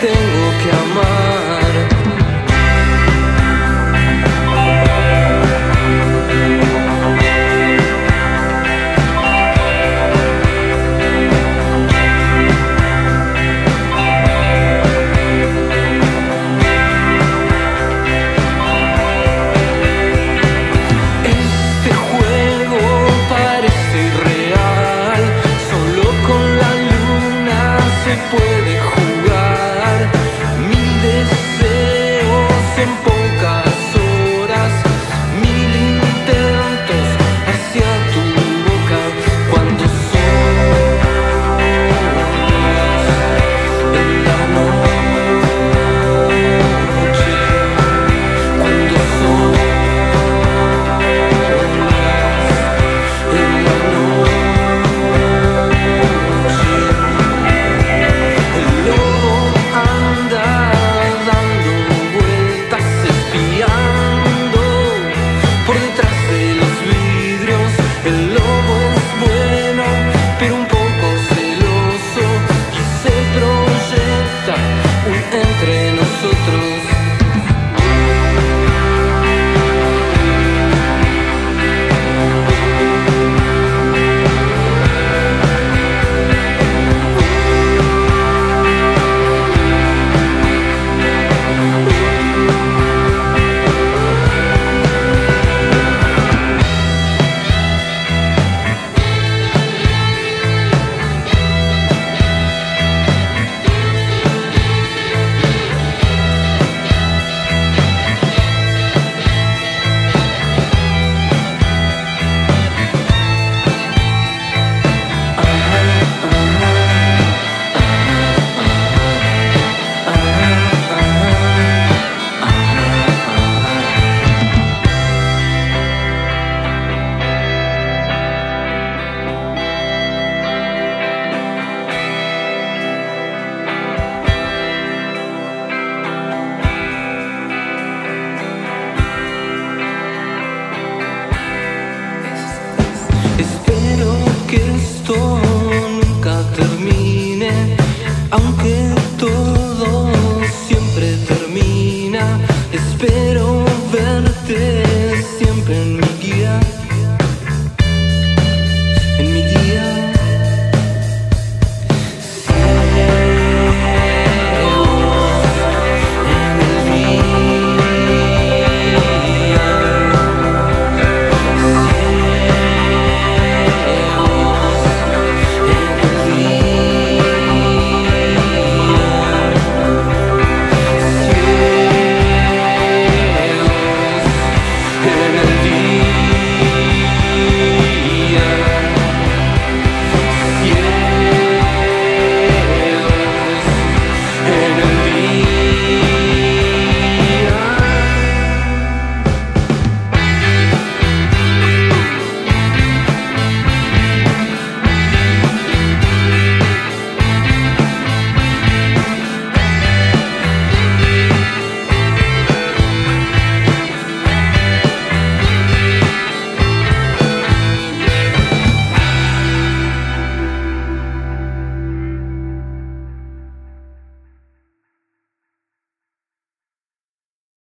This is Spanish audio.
tengo que amar.